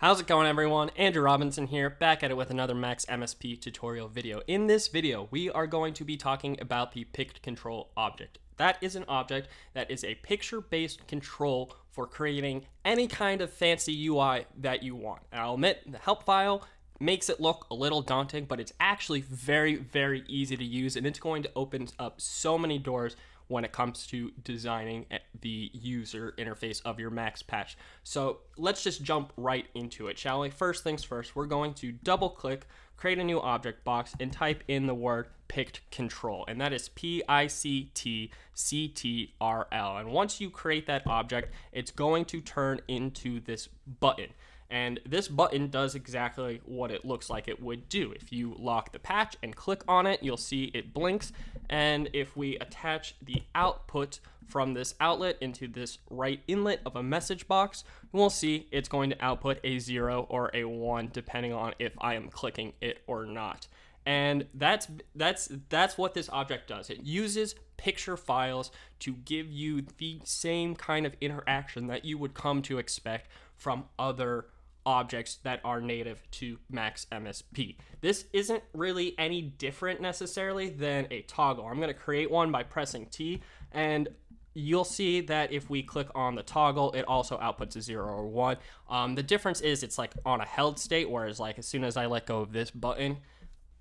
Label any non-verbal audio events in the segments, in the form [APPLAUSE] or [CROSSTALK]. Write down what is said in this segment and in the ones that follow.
How's it going everyone? Andrew Robinson here, back at it with another Max MSP tutorial video. In this video, we are going to be talking about the pict control object. That is an object that is a picture-based control for creating any kind of fancy UI that you want. And I'll admit, the help file makes it look a little daunting, but it's actually very, very easy to use, and it's going to open up so many doors when it comes to designing the user interface of your Max patch. So let's just jump right into it, shall we? First things first, we're going to double click, create a new object box, and type in the word pict control, and that is P I C T C T R L. And once you create that object, it's going to turn into this button. And this button does exactly what it looks like it would do. If you lock the patch and click on it, you'll see it blinks. And if we attach the output from this outlet into this right inlet of a message box, we'll see it's going to output a 0 or a 1 depending on if I am clicking it or not. And that's that's that's what this object does. It uses picture files to give you the same kind of interaction that you would come to expect from other objects that are native to Max MSP. This isn't really any different necessarily than a toggle. I'm going to create one by pressing T and you'll see that if we click on the toggle, it also outputs a zero or one. Um, the difference is it's like on a held state, whereas like as soon as I let go of this button,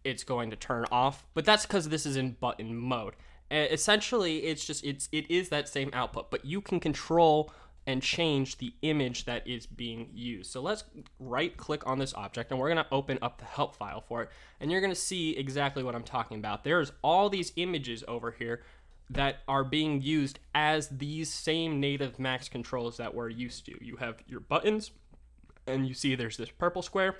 it's going to turn off. But that's because this is in button mode. essentially, it's just it's it is that same output, but you can control and change the image that is being used. So let's right click on this object and we're going to open up the help file for it. And you're going to see exactly what I'm talking about. There's all these images over here that are being used as these same native max controls that we're used to. You have your buttons and you see there's this purple square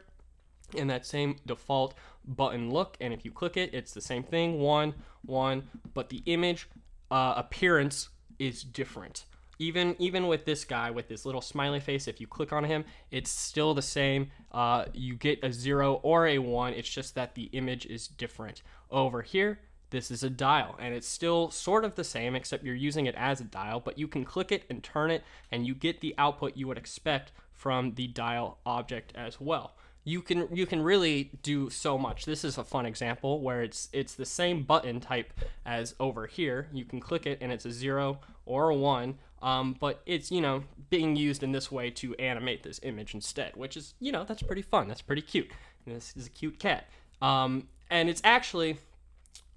in that same default button look and if you click it it's the same thing one one but the image uh, appearance is different even even with this guy with this little smiley face if you click on him it's still the same uh, you get a zero or a one it's just that the image is different over here this is a dial and it's still sort of the same except you're using it as a dial but you can click it and turn it and you get the output you would expect from the dial object as well you can you can really do so much. This is a fun example where it's it's the same button type as over here. You can click it and it's a zero or a one, um, but it's you know being used in this way to animate this image instead, which is you know that's pretty fun. That's pretty cute. And this is a cute cat, um, and it's actually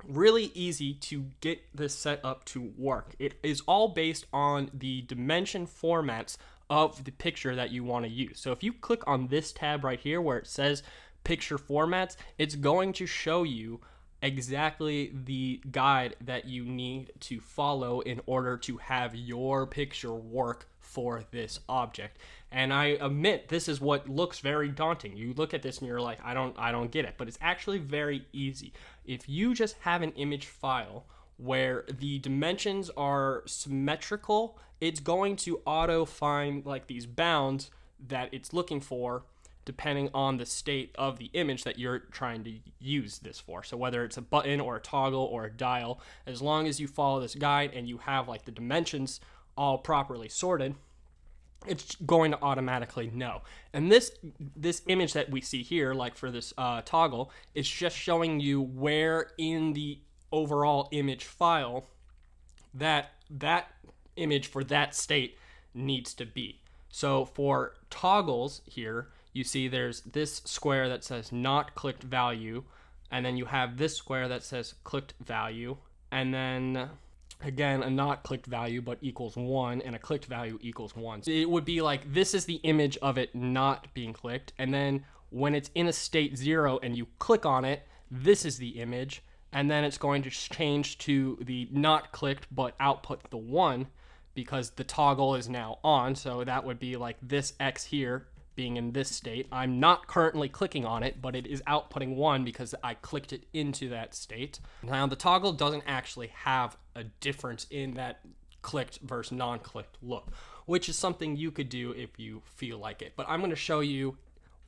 really easy to get this set up to work. It is all based on the dimension formats of the picture that you want to use. So if you click on this tab right here where it says picture formats, it's going to show you exactly the guide that you need to follow in order to have your picture work for this object. And I admit this is what looks very daunting. You look at this and you're like, I don't I don't get it, but it's actually very easy. If you just have an image file where the dimensions are symmetrical, it's going to auto find like these bounds that it's looking for depending on the state of the image that you're trying to use this for. So whether it's a button or a toggle or a dial, as long as you follow this guide and you have like the dimensions all properly sorted, it's going to automatically know. And this this image that we see here, like for this uh, toggle, is just showing you where in the overall image file that that image for that state needs to be. So for toggles here, you see there's this square that says not clicked value, and then you have this square that says clicked value, and then again a not clicked value but equals one and a clicked value equals one. So it would be like this is the image of it not being clicked, and then when it's in a state zero and you click on it, this is the image, and then it's going to change to the not clicked but output the one because the toggle is now on. So that would be like this X here being in this state. I'm not currently clicking on it, but it is outputting one because I clicked it into that state. Now the toggle doesn't actually have a difference in that clicked versus non-clicked look, which is something you could do if you feel like it. But I'm going to show you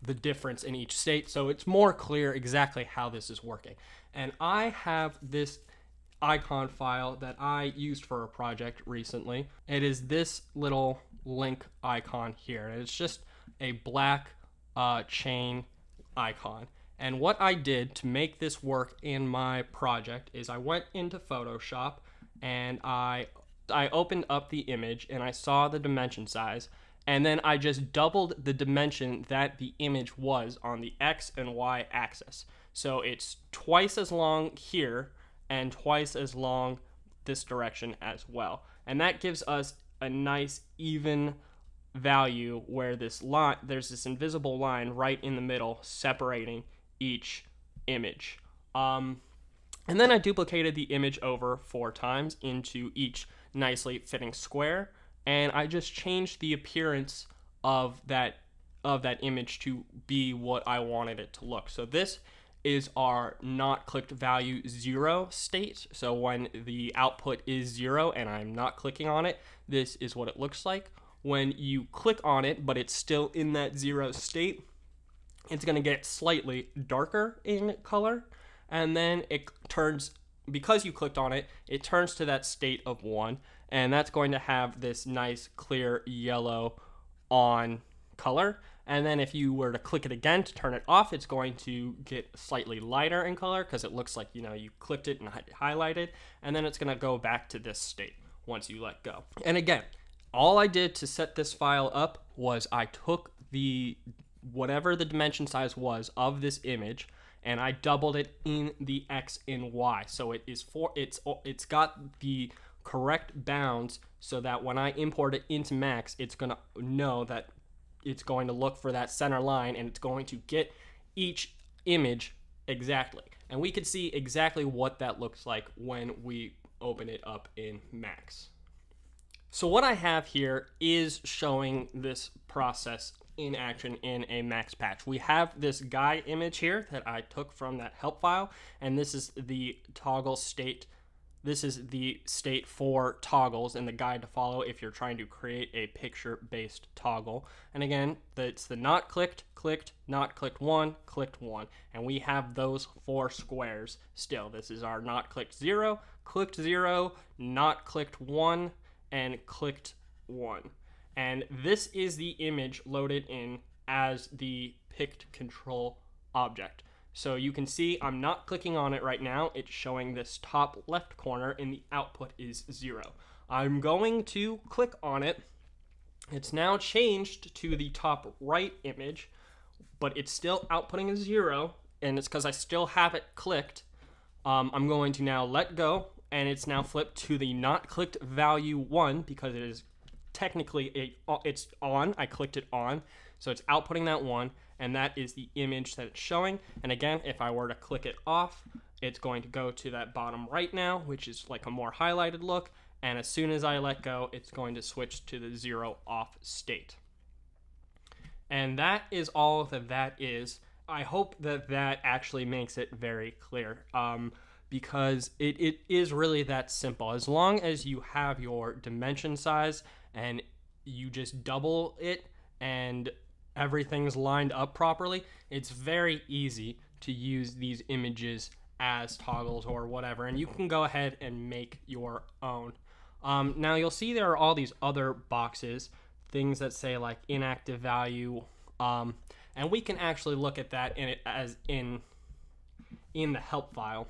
the difference in each state so it's more clear exactly how this is working. And I have this icon file that I used for a project recently. It is this little link icon here. And it's just a black uh, chain icon. And what I did to make this work in my project is I went into Photoshop and I I opened up the image and I saw the dimension size and then I just doubled the dimension that the image was on the x and y axis. So it's twice as long here and twice as long this direction as well. And that gives us a nice even value where this line there's this invisible line right in the middle separating each image. Um, and then I duplicated the image over four times into each nicely fitting square and I just changed the appearance of that of that image to be what I wanted it to look. So this is our not clicked value zero state. So when the output is zero and I'm not clicking on it, this is what it looks like. When you click on it, but it's still in that zero state, it's gonna get slightly darker in color. And then it turns, because you clicked on it, it turns to that state of one and that's going to have this nice clear yellow on color. And then if you were to click it again to turn it off, it's going to get slightly lighter in color because it looks like, you know, you clicked it and highlighted. And then it's going to go back to this state once you let go. And again, all I did to set this file up was I took the whatever the dimension size was of this image and I doubled it in the X and Y. So it is for it's it's got the correct bounds so that when I import it into Max, it's going to know that it's going to look for that center line and it's going to get each image exactly. And we can see exactly what that looks like when we open it up in Max. So what I have here is showing this process in action in a max patch. We have this guy image here that I took from that help file, and this is the toggle state this is the state for toggles and the guide to follow if you're trying to create a picture-based toggle. And again, that's the not clicked, clicked, not clicked one, clicked one. And we have those four squares still. This is our not clicked zero, clicked zero, not clicked one, and clicked one. And this is the image loaded in as the pict control object. So you can see I'm not clicking on it right now. It's showing this top left corner and the output is zero. I'm going to click on it. It's now changed to the top right image, but it's still outputting a zero and it's because I still have it clicked. Um, I'm going to now let go and it's now flipped to the not clicked value one because it is technically a, it's on. I clicked it on. So it's outputting that one and that is the image that it's showing. And again, if I were to click it off, it's going to go to that bottom right now, which is like a more highlighted look. And as soon as I let go, it's going to switch to the zero off state. And that is all that that is. I hope that that actually makes it very clear um, because it, it is really that simple. As long as you have your dimension size and you just double it and everything's lined up properly, it's very easy to use these images as toggles or whatever, and you can go ahead and make your own. Um, now you'll see there are all these other boxes, things that say like inactive value, um, and we can actually look at that in it as in in the help file.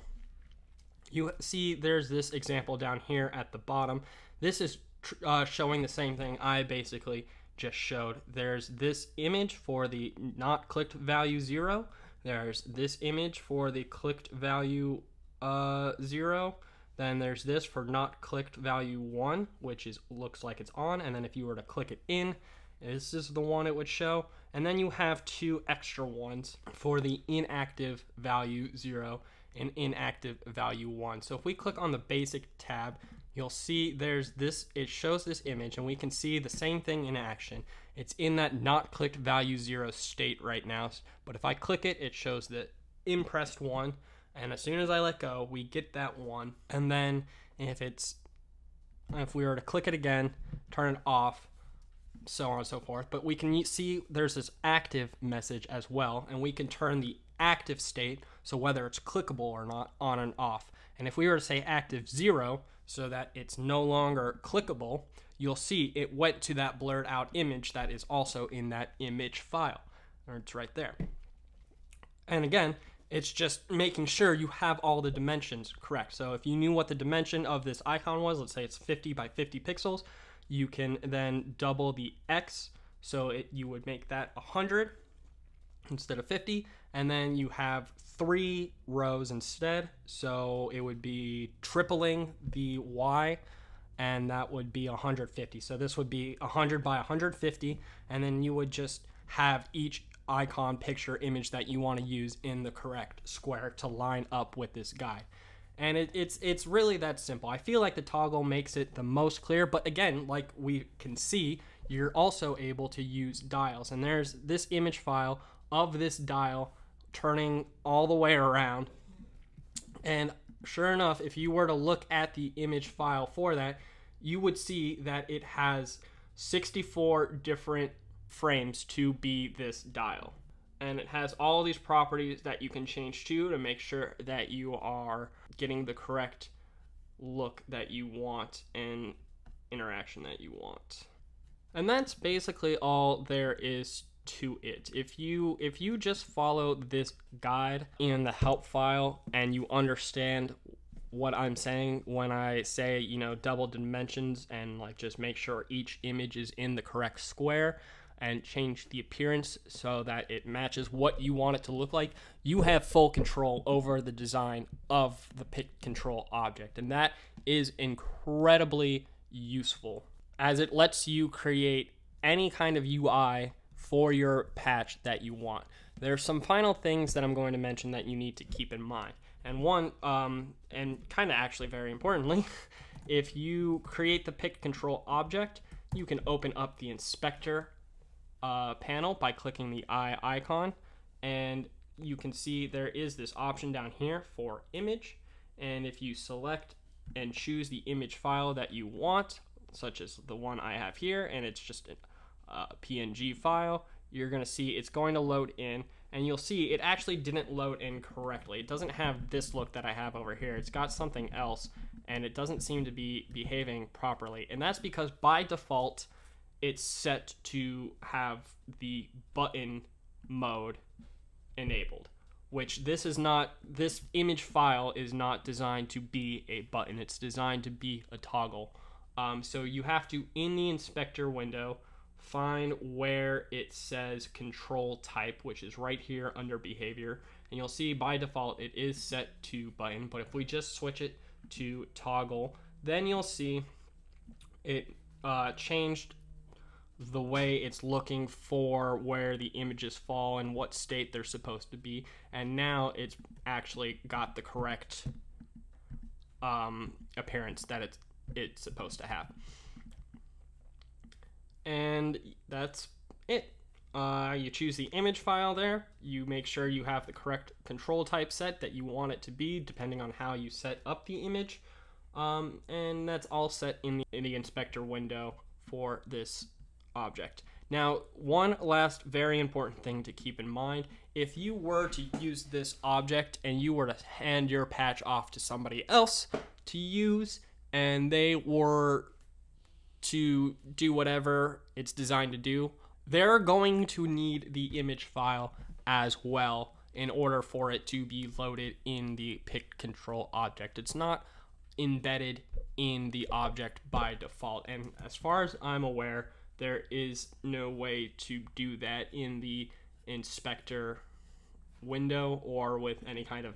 You see there's this example down here at the bottom. This is uh, showing the same thing I basically just showed. There's this image for the not clicked value zero. There's this image for the clicked value uh, zero. Then there's this for not clicked value one, which is looks like it's on. And then if you were to click it in, this is the one it would show. And then you have two extra ones for the inactive value zero and inactive value one. So if we click on the basic tab, you'll see there's this, it shows this image and we can see the same thing in action. It's in that not clicked value zero state right now. But if I click it, it shows the impressed one. And as soon as I let go, we get that one. And then if it's, if we were to click it again, turn it off, so on and so forth. But we can see there's this active message as well. And we can turn the active state, so whether it's clickable or not, on and off. And if we were to say active zero, so that it's no longer clickable, you'll see it went to that blurred out image that is also in that image file. or it's right there. And again, it's just making sure you have all the dimensions correct. So if you knew what the dimension of this icon was, let's say it's 50 by 50 pixels, you can then double the X. So it, you would make that 100 instead of 50. And then you have three rows instead. So it would be tripling the Y and that would be 150. So this would be 100 by 150. And then you would just have each icon picture image that you want to use in the correct square to line up with this guide and it, it's it's really that simple i feel like the toggle makes it the most clear but again like we can see you're also able to use dials and there's this image file of this dial turning all the way around and sure enough if you were to look at the image file for that you would see that it has 64 different frames to be this dial. And it has all these properties that you can change to to make sure that you are getting the correct look that you want and interaction that you want. And that's basically all there is to it. If you if you just follow this guide in the help file and you understand what I'm saying when I say, you know, double dimensions and like just make sure each image is in the correct square, and change the appearance so that it matches what you want it to look like, you have full control over the design of the pick control object. And that is incredibly useful as it lets you create any kind of UI for your patch that you want. There's some final things that I'm going to mention that you need to keep in mind. And one, um, and kind of actually very importantly, [LAUGHS] if you create the pick control object, you can open up the inspector uh, panel by clicking the eye icon and you can see there is this option down here for image and if you select and choose the image file that you want such as the one I have here and it's just a PNG file you're gonna see it's going to load in and you'll see it actually didn't load in correctly. It doesn't have this look that I have over here. It's got something else and it doesn't seem to be behaving properly. And that's because by default it's set to have the button mode enabled which this is not this image file is not designed to be a button. It's designed to be a toggle. Um, so you have to in the inspector window find where it says control type which is right here under behavior. And you'll see by default it is set to button but if we just switch it to toggle then you'll see it uh, changed the way it's looking for where the images fall and what state they're supposed to be. And now it's actually got the correct um, appearance that it's it's supposed to have and that's it. Uh, you choose the image file there. You make sure you have the correct control type set that you want it to be depending on how you set up the image. Um, and that's all set in the, in the inspector window for this object. Now, one last very important thing to keep in mind if you were to use this object and you were to hand your patch off to somebody else to use, and they were to do whatever it's designed to do, they're going to need the image file as well in order for it to be loaded in the pick control object. It's not embedded in the object by default. And as far as I'm aware, there is no way to do that in the inspector window or with any kind of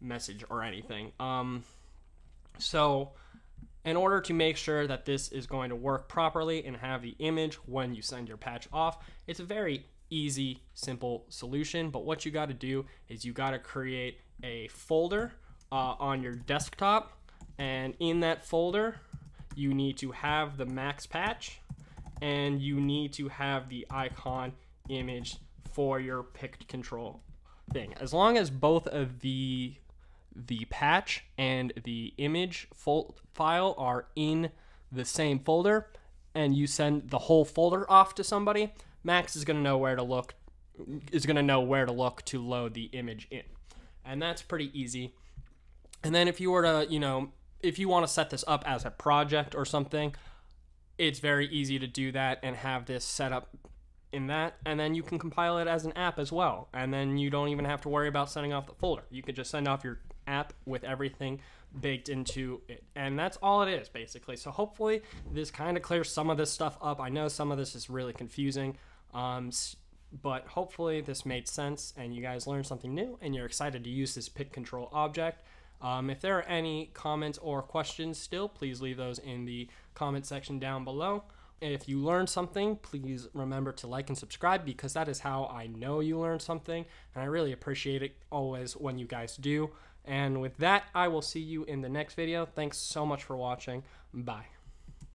message or anything. Um, so, in order to make sure that this is going to work properly and have the image when you send your patch off, it's a very easy, simple solution. But what you got to do is you got to create a folder uh, on your desktop, and in that folder, you need to have the max patch and you need to have the icon image for your pict control thing. As long as both of the the patch and the image file are in the same folder and you send the whole folder off to somebody, Max is going to know where to look is going to know where to look to load the image in. And that's pretty easy. And then if you were to, you know, if you want to set this up as a project or something, it's very easy to do that and have this set up in that, and then you can compile it as an app as well. And then you don't even have to worry about sending off the folder. You could just send off your app with everything baked into it. And that's all it is, basically. So hopefully, this kind of clears some of this stuff up. I know some of this is really confusing. Um, but hopefully this made sense and you guys learned something new and you're excited to use this pick control object. Um, if there are any comments or questions still, please leave those in the comment section down below. If you learned something, please remember to like and subscribe because that is how I know you learned something. And I really appreciate it always when you guys do. And with that, I will see you in the next video. Thanks so much for watching. Bye.